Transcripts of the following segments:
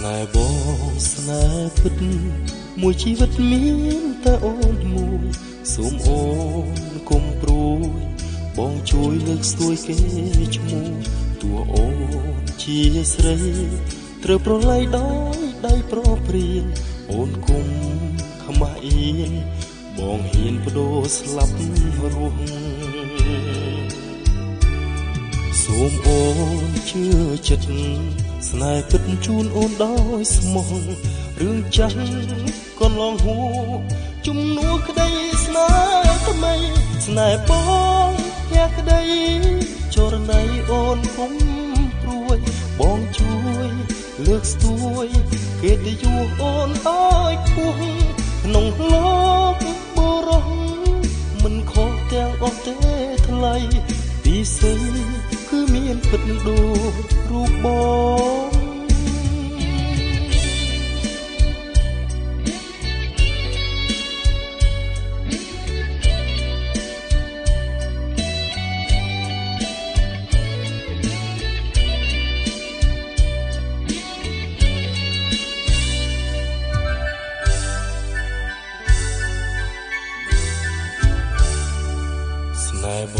ស្នេហ៍ពិតមួយជីវិតមានតែអូនមួយសូមអូនកុំព្រួយ បងជួយលើកស្ទួយគេឈ្មោះតួអូនជាស្រីត្រូវប្រឡ័យដោយដៃប្រព្រៀនអូនគុំខ្មាស់អៀនបងហ៊ានបដូរស្លាប់រស់ សូមអូនជឿចិត្តស្នេហ៍ពិតជូនអូនដោយស្មោះរឿងចាស់កន្លងហួជំនួសក្តីស្នេហ៍ថ្មីស្នេហ៍បងផ្ទះក្តីចរណៃអូនគុំព្រួយបងជួយលើកស្ទួយកិត្តិយសអូនអើយខ្ពស់ក្នុងលោកបុរសមិនខុសទាំងអស់ទេថ្លៃពីសេ គឺមានពិតដូចរូបបងស្នេហ៍ប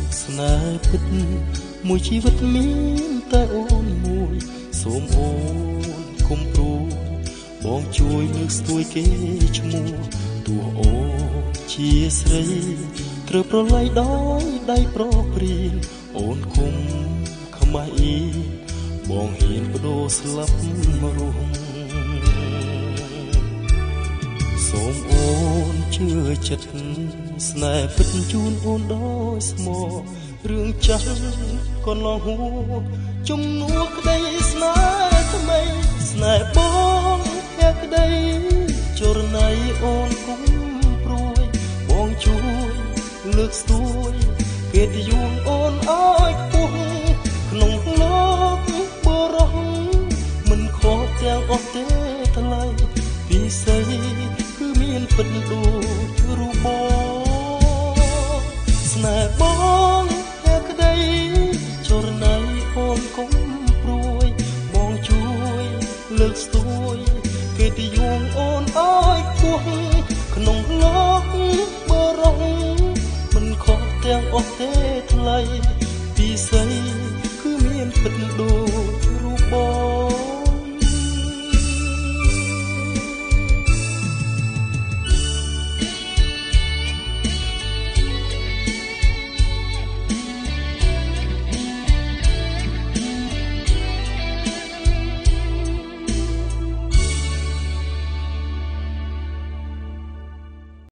ង ស្នេហ៍ពិតមួយជីវិតមានតែអូនមួយសូមអូនកុំព្រួយបងជួយលើកស្ទួយគេឈ្មោះតួអូនជាស្រីត្រូវប្រឡ័យដោយដៃប្រព្រៀនអូនគុំខ្មាស់អៀបងហ៊ានបដូរស្លាប់រស់សូមអូន ជឿចិត្តស្នេហ៍ពិតជូនអូនដោយស្មោះរឿងចាស់កន្លងហួជំនួសក្តីស្នេហ៍ថ្មីស្នេហ៍បងផ្ទះក្តីចរណៃអូនគុំព្រួយបងជួយលើកស្ទួយកិត្តិយសអូនអើយខ្ពស់ក្នុងលោកបរោះមិនខកទាំងអស់ទេថ្លៃពីស្អីមានពិតដូច Thank you.